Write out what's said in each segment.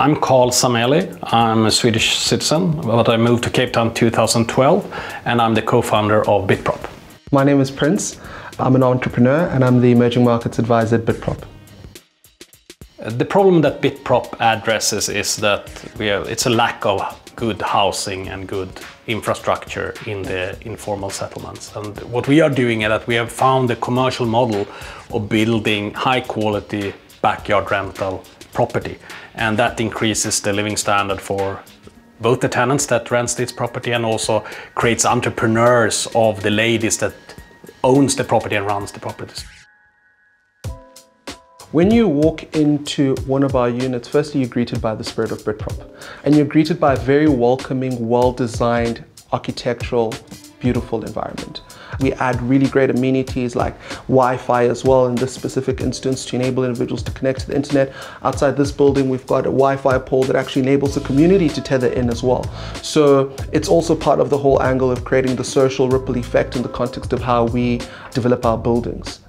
I'm Carl Sameli. I'm a Swedish citizen, but I moved to Cape Town 2012 and I'm the co-founder of Bitprop. My name is Prince. I'm an entrepreneur and I'm the emerging markets advisor at Bitprop. The problem that Bitprop addresses is that have, it's a lack of good housing and good infrastructure in the informal settlements. And what we are doing is that we have found a commercial model of building high quality backyard rental property. And that increases the living standard for both the tenants that rents this property and also creates entrepreneurs of the ladies that owns the property and runs the properties. When you walk into one of our units, firstly you're greeted by the spirit of Bitprop. And you're greeted by a very welcoming, well-designed, architectural, beautiful environment. We add really great amenities like Wi-Fi as well in this specific instance to enable individuals to connect to the internet. Outside this building, we've got a Wi-Fi pole that actually enables the community to tether in as well. So it's also part of the whole angle of creating the social ripple effect in the context of how we develop our buildings.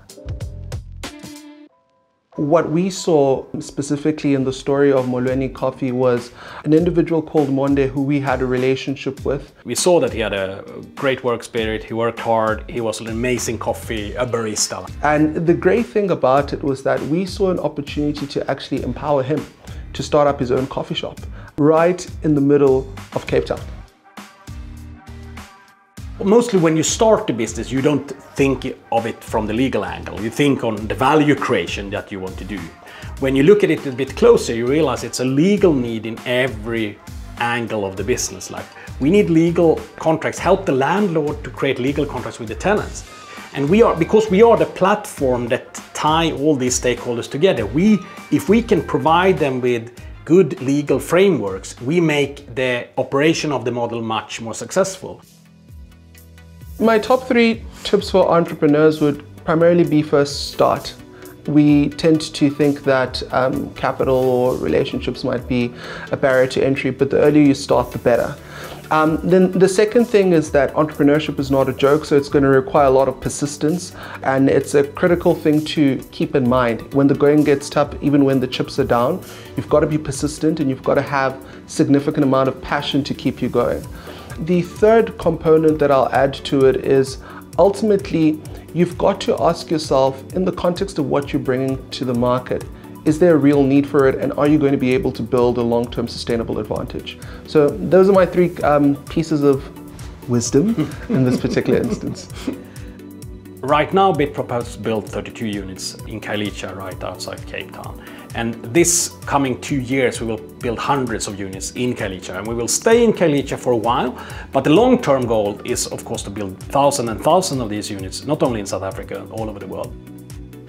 What we saw specifically in the story of Molweni Coffee was an individual called Monde who we had a relationship with. We saw that he had a great work spirit, he worked hard, he was an amazing coffee, a barista. And the great thing about it was that we saw an opportunity to actually empower him to start up his own coffee shop right in the middle of Cape Town. Mostly when you start the business, you don't think of it from the legal angle. You think on the value creation that you want to do. When you look at it a bit closer, you realize it's a legal need in every angle of the business. Like we need legal contracts, help the landlord to create legal contracts with the tenants. And we are, because we are the platform that tie all these stakeholders together, we, if we can provide them with good legal frameworks, we make the operation of the model much more successful. My top three tips for entrepreneurs would primarily be first start. We tend to think that um, capital or relationships might be a barrier to entry, but the earlier you start, the better. Um, then the second thing is that entrepreneurship is not a joke, so it's going to require a lot of persistence, and it's a critical thing to keep in mind. When the going gets tough, even when the chips are down, you've got to be persistent and you've got to have significant amount of passion to keep you going. The third component that I'll add to it is ultimately you've got to ask yourself in the context of what you're bringing to the market, is there a real need for it and are you going to be able to build a long-term sustainable advantage? So those are my three um, pieces of wisdom in this particular instance. Right now, Bitprop has built 32 units in Khayelitsha, right outside Cape Town. And this coming two years, we will build hundreds of units in Khayelitsha and we will stay in Khayelitsha for a while. But the long-term goal is, of course, to build thousands and thousands of these units, not only in South Africa, all over the world.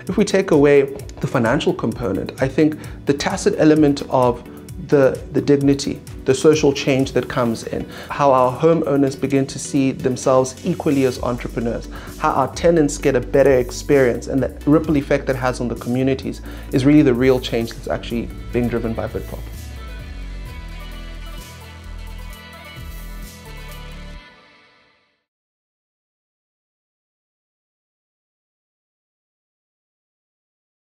If we take away the financial component, I think the tacit element of the, the dignity, the social change that comes in, how our homeowners begin to see themselves equally as entrepreneurs, how our tenants get a better experience and the ripple effect that has on the communities is really the real change that's actually being driven by Bitprop.